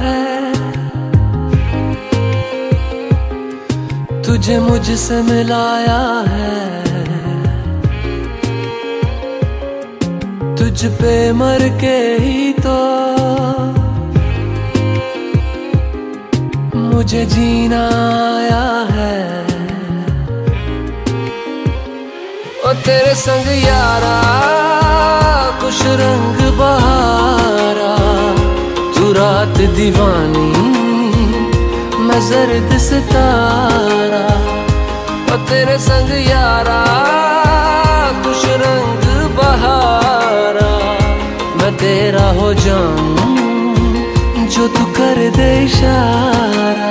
है। तुझे मुझसे मिलाया है। तुझ पे मर के ही तो मुझे जीना आया है। ओ तेरे संग यारा खुश रंग रात दीवानी, मैं जर्द सितारा, और तेरे संग यारा, खुश रंग बहारा। मैं तेरा हो जाऊँ, जो तू कर दे इशारा।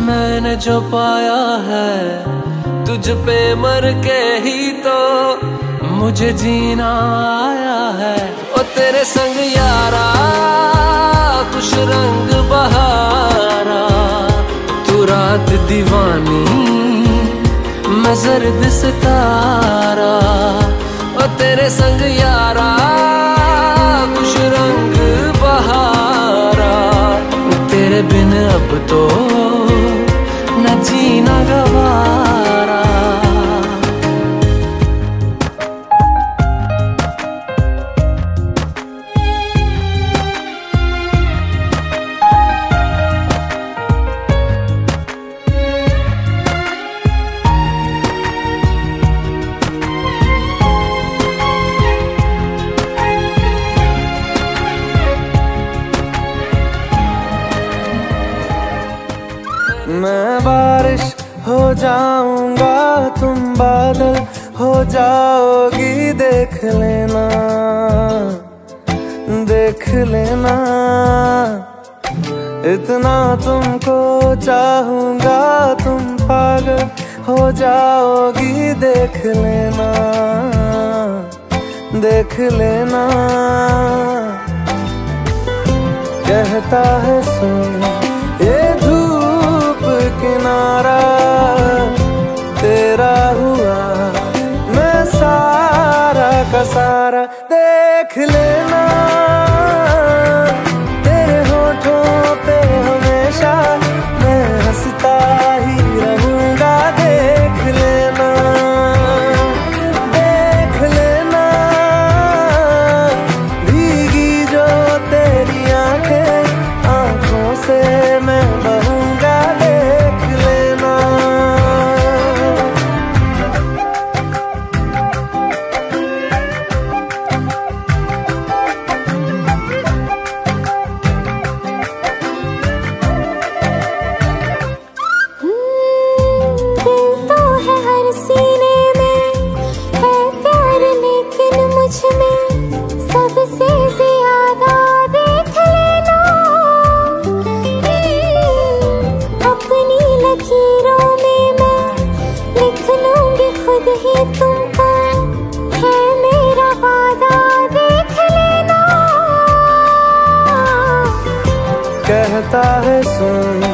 मैंने जो पाया है, तुझ पे मर के ही तो मुझे जीना आया है। ओ तेरे संग यारा, खुश रंग बहारा, तू रात दीवानी, मैं जर्द सितारा। ओ तेरे संग यारा, खुश रंग बहारा, तेरे बिन अब तो मैं बारिश हो जाऊँगा, तुम बादल हो जाओगी, देख लेना देख लेना। इतना तुमको चाहूँगा, तुम पागल हो जाओगी, देख लेना देख लेना। कहता है, सुन कहता है सुन।